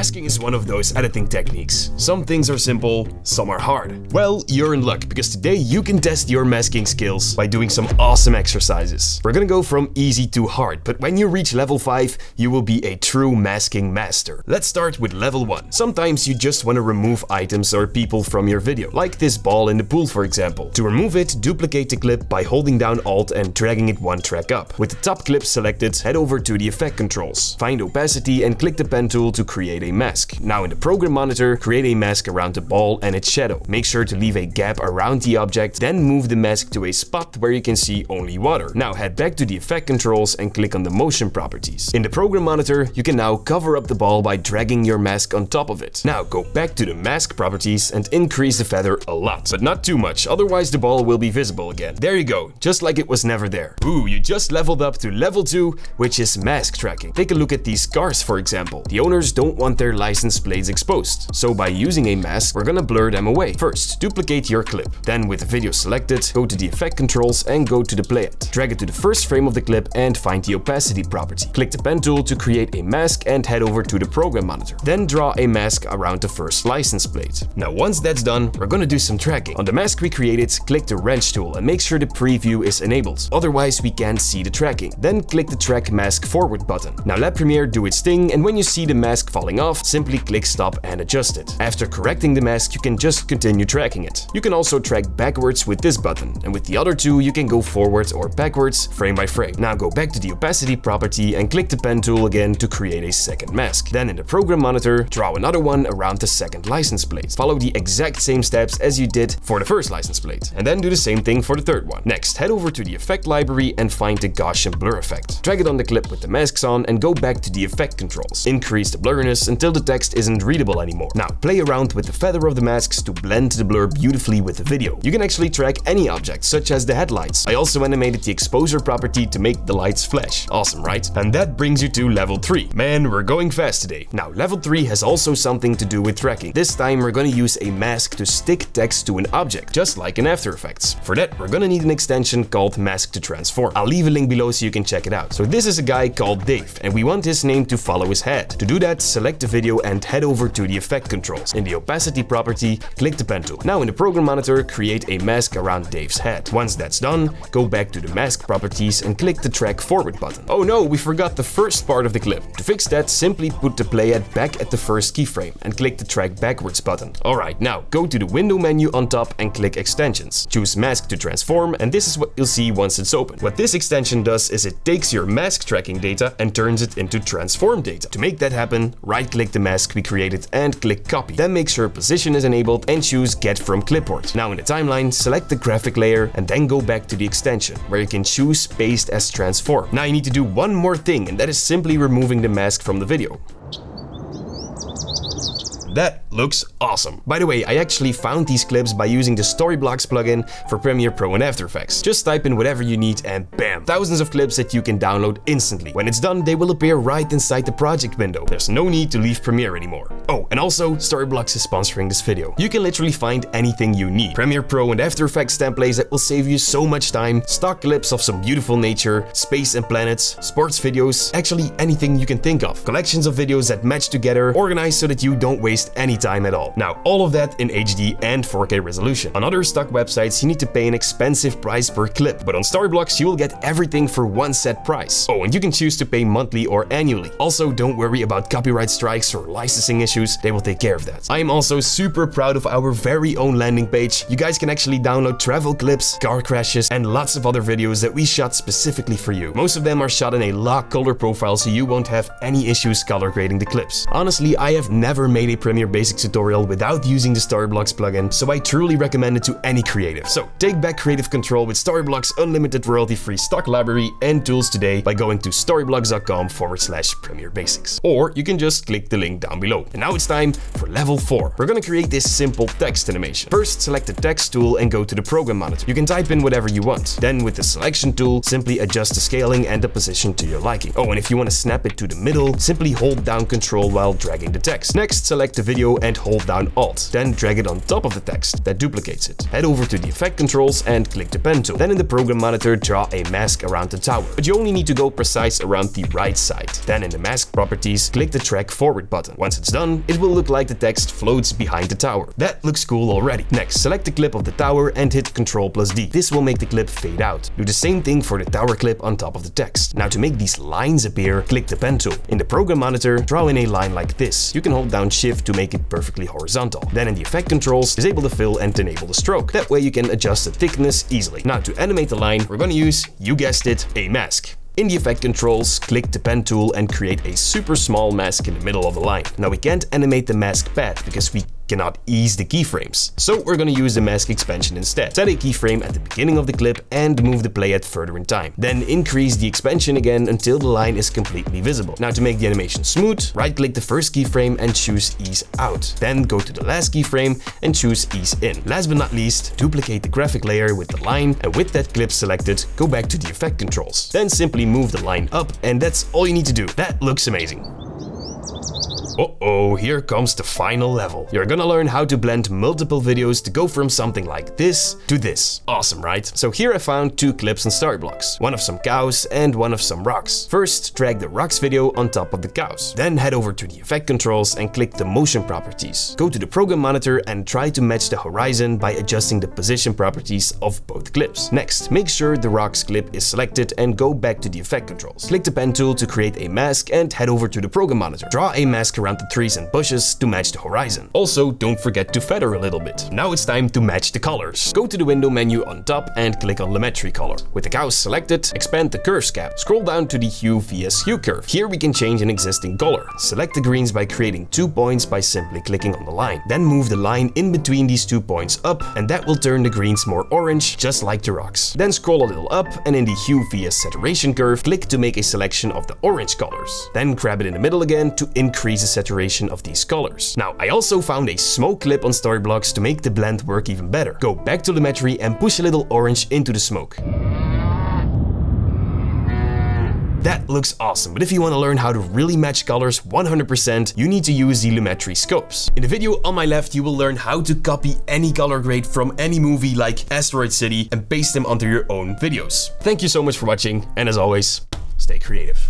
Masking is one of those editing techniques. Some things are simple, some are hard. Well, you're in luck because today you can test your masking skills by doing some awesome exercises. We're gonna go from easy to hard, but when you reach level 5, you will be a true masking master. Let's start with level 1. Sometimes you just want to remove items or people from your video, like this ball in the pool for example. To remove it, duplicate the clip by holding down Alt and dragging it one track up. With the top clip selected, head over to the effect controls. Find opacity and click the pen tool to create a mask. Now in the program monitor, create a mask around the ball and its shadow. Make sure to leave a gap around the object, then move the mask to a spot where you can see only water. Now head back to the effect controls and click on the motion properties. In the program monitor, you can now cover up the ball by dragging your mask on top of it. Now go back to the mask properties and increase the feather a lot, but not too much, otherwise the ball will be visible again. There you go, just like it was never there. Ooh, you just leveled up to level 2, which is mask tracking. Take a look at these cars for example. The owners don't want their license plates exposed, so by using a mask, we're gonna blur them away. First, duplicate your clip. Then with the video selected, go to the effect controls and go to the playhead. Drag it to the first frame of the clip and find the opacity property. Click the pen tool to create a mask and head over to the program monitor. Then draw a mask around the first license plate. Now once that's done, we're gonna do some tracking. On the mask we created, click the wrench tool and make sure the preview is enabled, otherwise we can't see the tracking. Then click the track mask forward button. Now let Premiere do its thing and when you see the mask falling off, simply click stop and adjust it. After correcting the mask, you can just continue tracking it. You can also track backwards with this button, and with the other two you can go forwards or backwards frame by frame. Now go back to the opacity property and click the pen tool again to create a second mask. Then in the program monitor, draw another one around the second license plate. Follow the exact same steps as you did for the first license plate, and then do the same thing for the third one. Next, head over to the effect library and find the Gaussian blur effect. Drag it on the clip with the masks on and go back to the effect controls. Increase the blurriness until the text isn't readable anymore. Now play around with the feather of the masks to blend the blur beautifully with the video. You can actually track any object, such as the headlights. I also animated the exposure property to make the lights flash. Awesome, right? And that brings you to level 3. Man, we're going fast today. Now, level 3 has also something to do with tracking. This time we're gonna use a mask to stick text to an object, just like in After Effects. For that, we're gonna need an extension called Mask to Transform. I'll leave a link below so you can check it out. So this is a guy called Dave, and we want his name to follow his head. To do that, select the video and head over to the effect controls. In the opacity property, click the pen tool. Now in the program monitor, create a mask around Dave's head. Once that's done, go back to the mask properties and click the track forward button. Oh no, we forgot the first part of the clip. To fix that, simply put the playhead back at the first keyframe and click the track backwards button. Alright, now go to the window menu on top and click extensions. Choose mask to transform and this is what you'll see once it's open. What this extension does is it takes your mask tracking data and turns it into transform data. To make that happen, right click the mask we created and click copy. Then make sure position is enabled and choose get from clipboard. Now in the timeline, select the graphic layer and then go back to the extension where you can choose paste as transform. Now you need to do one more thing and that is simply removing the mask from the video. That looks awesome. By the way, I actually found these clips by using the Storyblocks plugin for Premiere Pro and After Effects. Just type in whatever you need and bam, thousands of clips that you can download instantly. When it's done, they will appear right inside the project window. There's no need to leave Premiere anymore. Oh, and also, Storyblocks is sponsoring this video. You can literally find anything you need. Premiere Pro and After Effects templates that will save you so much time, stock clips of some beautiful nature, space and planets, sports videos, actually anything you can think of. Collections of videos that match together, organized so that you don't waste any time at all. Now, all of that in HD and 4K resolution. On other stock websites, you need to pay an expensive price per clip, but on Storyblocks, you will get everything for one set price. Oh, and you can choose to pay monthly or annually. Also, don't worry about copyright strikes or licensing issues, they will take care of that. I am also super proud of our very own landing page. You guys can actually download travel clips, car crashes, and lots of other videos that we shot specifically for you. Most of them are shot in a log color profile so you won't have any issues color grading the clips. Honestly, I have never made a Premiere Basics tutorial without using the Storyblocks plugin, so I truly recommend it to any creative. So take back creative control with Storyblocks unlimited royalty-free stock library and tools today by going to storyblocks.com forward slash Premiere Basics. Or you can just click the link down below. And now it's time for level 4. We're gonna create this simple text animation. First, select the text tool and go to the program monitor. You can type in whatever you want. Then with the selection tool, simply adjust the scaling and the position to your liking. Oh, and if you want to snap it to the middle, simply hold down control while dragging the text. Next, select the video and hold down Alt. Then drag it on top of the text that duplicates it. Head over to the effect controls and click the pen tool. Then in the program monitor, draw a mask around the tower. But you only need to go precise around the right side. Then in the mask properties, click the track forward button. Once it's done, it will look like the text floats behind the tower. That looks cool already. Next, select the clip of the tower and hit Ctrl plus D. This will make the clip fade out. Do the same thing for the tower clip on top of the text. Now to make these lines appear, click the pen tool. In the program monitor, draw in a line like this. You can hold down shift to make it perfectly horizontal. Then in the effect controls, disable the fill and enable the stroke. That way you can adjust the thickness easily. Now to animate the line, we're gonna use, you guessed it, a mask. In the effect controls, click the pen tool and create a super small mask in the middle of the line. Now we can't animate the mask path because we cannot ease the keyframes. So we're gonna use the mask expansion instead. Set a keyframe at the beginning of the clip and move the playhead further in time. Then increase the expansion again until the line is completely visible. Now to make the animation smooth, right click the first keyframe and choose ease out. Then go to the last keyframe and choose ease in. Last but not least, duplicate the graphic layer with the line and with that clip selected, go back to the effect controls. Then simply move the line up and that's all you need to do. That looks amazing. Uh-oh, here comes the final level. You're gonna learn how to blend multiple videos to go from something like this to this. Awesome, right? So here I found two clips and Storyblocks, one of some cows and one of some rocks. First, drag the rocks video on top of the cows. Then head over to the effect controls and click the motion properties. Go to the program monitor and try to match the horizon by adjusting the position properties of both clips. Next, make sure the rocks clip is selected and go back to the effect controls. Click the pen tool to create a mask and head over to the program monitor. Draw a mask around the trees and bushes to match the horizon. Also, don't forget to feather a little bit. Now it's time to match the colors. Go to the window menu on top and click on Lumetri color. With the cows selected, expand the curves cap. Scroll down to the hue vs hue curve. Here we can change an existing color. Select the greens by creating two points by simply clicking on the line. Then move the line in between these two points up and that will turn the greens more orange, just like the rocks. Then scroll a little up and in the hue vs saturation curve, click to make a selection of the orange colors. Then grab it in the middle again to increase the saturation of these colors. Now, I also found a smoke clip on Storyblocks to make the blend work even better. Go back to Lumetri and push a little orange into the smoke. That looks awesome, but if you want to learn how to really match colors 100%, you need to use the Lumetri scopes. In the video on my left, you will learn how to copy any color grade from any movie like Asteroid City and paste them onto your own videos. Thank you so much for watching, and as always, stay creative.